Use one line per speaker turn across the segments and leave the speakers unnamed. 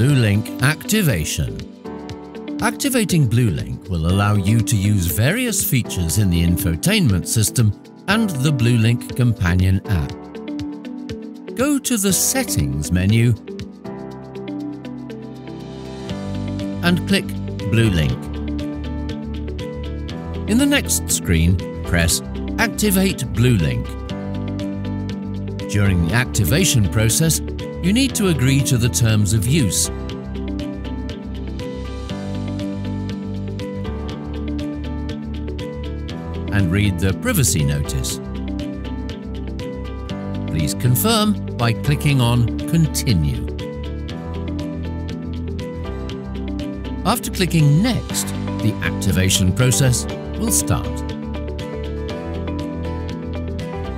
BlueLink activation. Activating BlueLink will allow you to use various features in the infotainment system and the BlueLink companion app. Go to the Settings menu and click BlueLink. In the next screen, press Activate BlueLink. During the activation process, you need to agree to the terms of use. and read the privacy notice. Please confirm by clicking on Continue. After clicking Next, the activation process will start.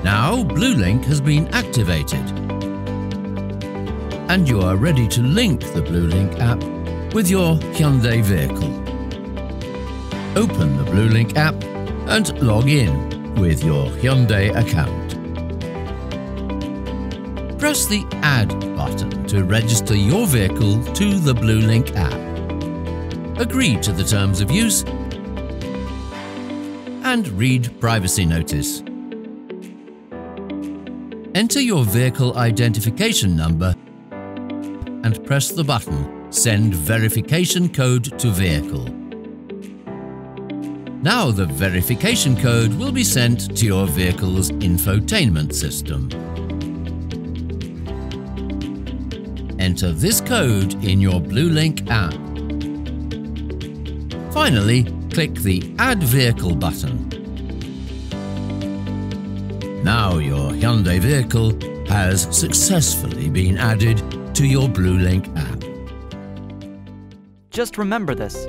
Now BlueLink has been activated and you are ready to link the BlueLink app with your Hyundai vehicle. Open the BlueLink app and log in with your Hyundai account. Press the Add button to register your vehicle to the BlueLink app. Agree to the terms of use and read privacy notice. Enter your vehicle identification number and press the button Send verification code to vehicle. Now the verification code will be sent to your vehicle's infotainment system. Enter this code in your BlueLink app. Finally, click the Add Vehicle button. Now your Hyundai vehicle has successfully been added to your BlueLink app.
Just remember this